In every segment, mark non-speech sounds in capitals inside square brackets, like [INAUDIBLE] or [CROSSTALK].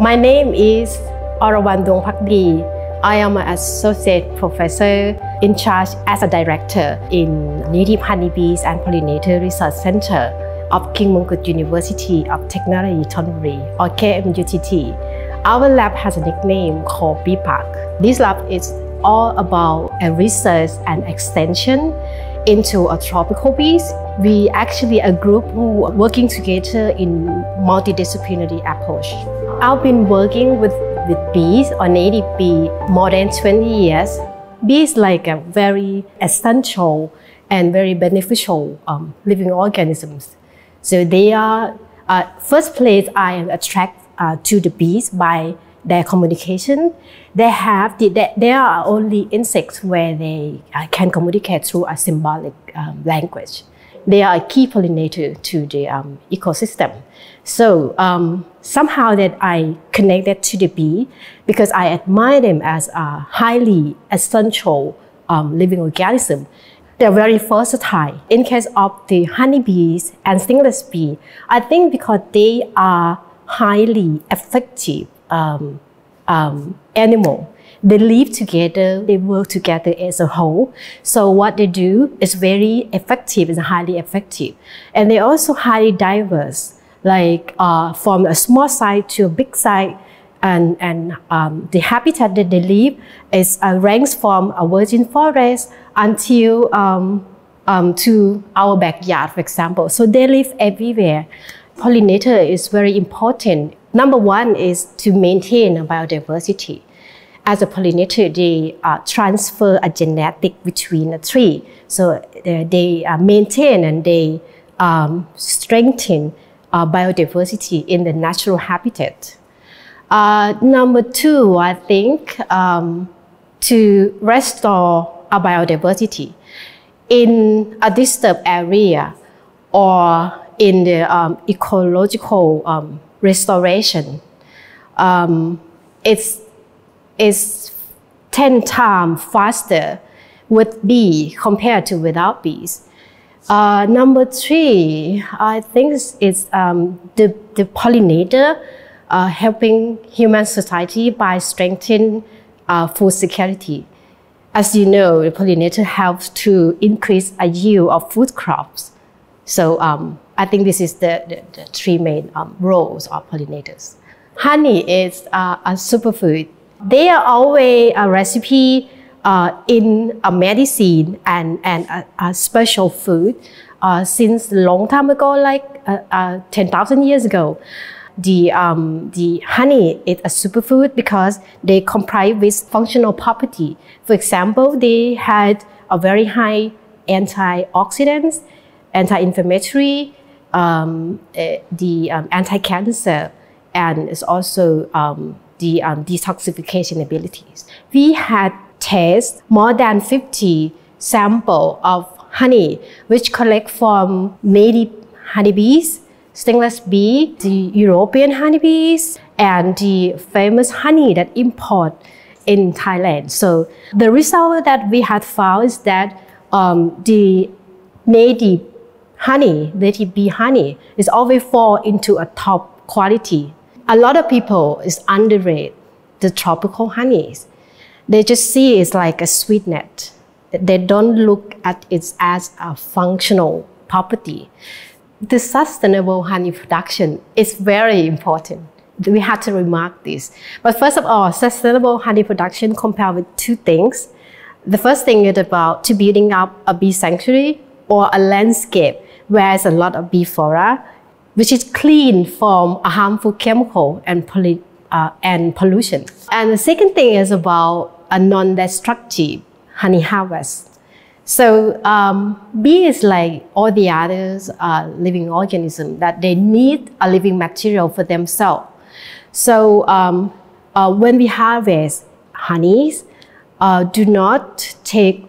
My name is Orawan Duangphakdee. I am an associate professor in charge as a director in Native Honeybees and Pollinator Research Center of King Mongkut University of Technology Thonburi or KMUTT. Our lab has a nickname called Park. This lab is all about a research and extension into a tropical bees. We actually a group who are working together in multidisciplinary approach. I've been working with, with bees or native bee more than 20 years. Bees like a very essential and very beneficial um, living organisms. So they are, uh, first place I am attracted uh, to the bees by their communication. They have the, they, they are only insects where they uh, can communicate through a symbolic um, language. They are a key pollinator to the um, ecosystem. So um, somehow that I connected to the bee because I admire them as a highly essential um, living organism. They're very versatile. In case of the honeybees and stingless bee, I think because they are highly effective um, um, animal. They live together, they work together as a whole. So what they do is very effective and highly effective. And they're also highly diverse, like uh, from a small site to a big site. And, and um, the habitat that they live is uh, ranks from a virgin forest until um, um, to our backyard, for example. So they live everywhere. Pollinator is very important Number one is to maintain biodiversity. As a pollinator, they uh, transfer a genetic between the tree. So uh, they uh, maintain and they um, strengthen uh, biodiversity in the natural habitat. Uh, number two, I think, um, to restore our biodiversity in a disturbed area or in the um, ecological um, restoration. Um, it's, it's 10 times faster with bee compared to without bees. Uh, number three, I think it's um, the, the pollinator uh, helping human society by strengthening uh, food security. As you know, the pollinator helps to increase a yield of food crops. So um, I think this is the, the, the three main um, roles of pollinators. Honey is uh, a superfood. They are always a recipe uh, in a medicine and, and a, a special food uh, since long time ago, like uh, uh, 10,000 years ago. The, um, the honey is a superfood because they comprise with functional property. For example, they had a very high antioxidants, anti-inflammatory, um, uh, the um, anti-cancer and it's also um, the um, detoxification abilities. We had tested more than 50 sample of honey, which collect from native honeybees, stingless bee, the European honeybees, and the famous honey that import in Thailand. So the result that we had found is that um, the native honey, native bee honey, is always fall into a top quality. A lot of people is underrate the tropical honeys. They just see it's like a sweetness. They don't look at it as a functional property. The sustainable honey production is very important. We have to remark this. But first of all, sustainable honey production compared with two things. The first thing is about to building up a bee sanctuary or a landscape where there's a lot of bee flora, which is clean from a harmful chemical and, poly, uh, and pollution. And the second thing is about a non-destructive honey harvest. So um, like all the others uh, living organisms that they need a living material for themselves. So um, uh, when we harvest honeys, uh, do not take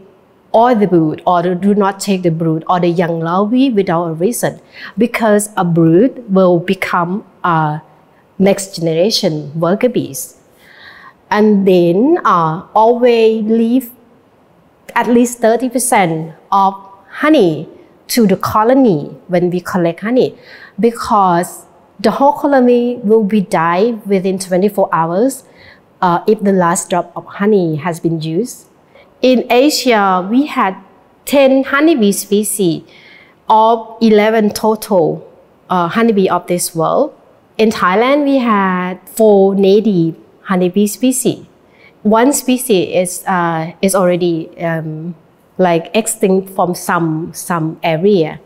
or the brood or do not take the brood or the young larvae without a reason because a brood will become a next generation worker bees and then uh, always leave at least 30% of honey to the colony when we collect honey because the whole colony will be died within 24 hours uh, if the last drop of honey has been used. In Asia, we had 10 honeybee species of 11 total uh, honeybee of this world. In Thailand, we had four native honeybee species. One species is, uh, is already um, like extinct from some, some area.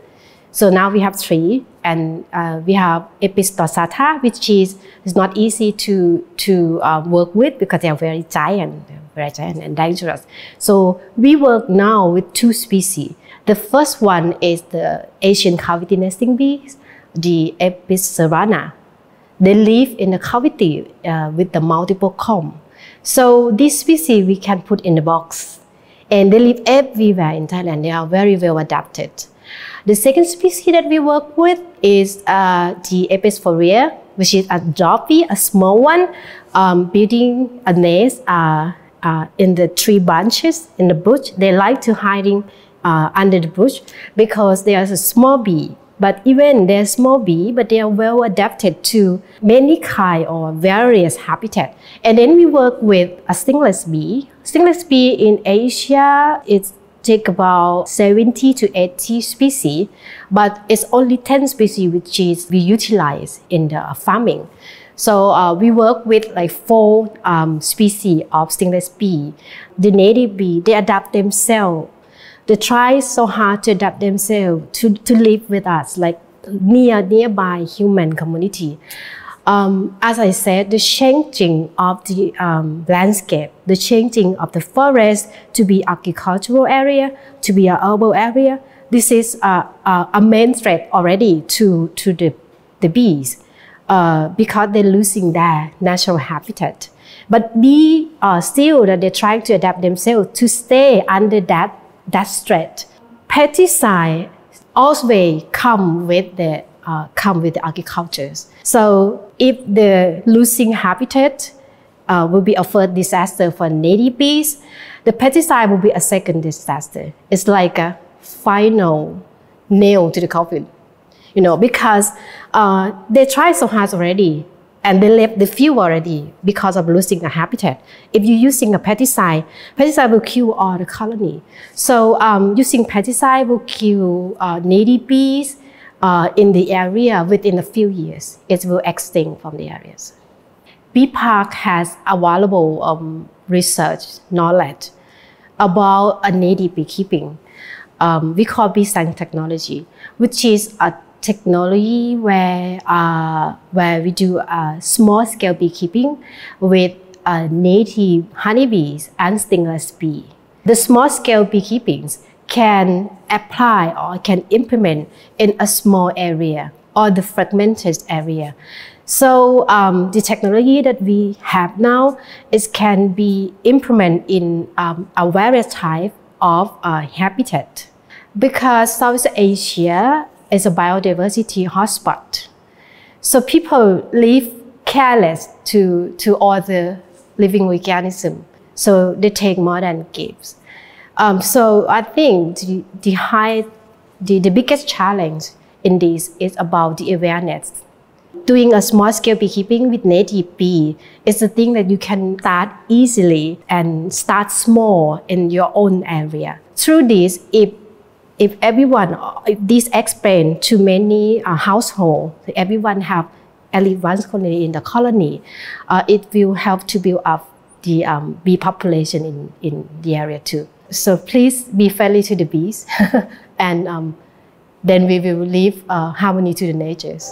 So now we have three, and uh, we have Apis dorsata, which is, is not easy to, to uh, work with because they are very giant, and dangerous. So we work now with two species. The first one is the Asian cavity nesting bees, the Apis cerana. They live in a cavity uh, with the multiple comb. So this species we can put in the box, and they live everywhere in Thailand. They are very well adapted. The second species that we work with is uh, the Apis florea, which is a droppy, a small one, um, building a nest uh, uh, in the tree branches in the bush. They like to hiding uh, under the bush because they are a small bee. But even they're small bee, but they are well adapted to many kind or various habitat. And then we work with a stingless bee. Stingless bee in Asia, it's take about 70 to 80 species, but it's only 10 species which is we utilize in the farming. So uh, we work with like four um, species of stingless bee. The native bee, they adapt themselves. They try so hard to adapt themselves to, to live with us, like near nearby human community. Um, as I said, the changing of the um, landscape, the changing of the forest to be agricultural area, to be an urban area, this is a, a, a main threat already to, to the, the bees uh, because they're losing their natural habitat. But bees are still that they're trying to adapt themselves to stay under that, that threat. Pesticide always come with the uh, come with the agriculture. So if the losing habitat uh, will be a first disaster for native bees, the pesticide will be a second disaster. It's like a final nail to the coffin, you know, because uh, they tried so hard already and they left the field already because of losing the habitat. If you're using a pesticide, pesticide will kill all the colony. So um, using pesticide will kill uh, native bees, uh, in the area within a few years, it will extinct from the areas. Bee Park has available um, research knowledge about a native beekeeping. Um, we call bee science technology, which is a technology where uh, where we do a small scale beekeeping with uh, native honeybees and stingless bee. The small scale beekeepings can apply or can implement in a small area or the fragmented area. So um, the technology that we have now is can be implemented in um, a various type of uh, habitat. Because Southeast Asia is a biodiversity hotspot. So people live careless to, to all the living organisms. So they take more than gives. Um, so I think the, the, high, the, the biggest challenge in this is about the awareness. Doing a small scale beekeeping with native bee is a thing that you can start easily and start small in your own area. Through this, if if everyone, if this explained to many uh, households, everyone have at least one colony in the colony, uh, it will help to build up the um, bee population in, in the area too. So please be friendly to the bees, [LAUGHS] and um, then we will leave uh, harmony to the natures.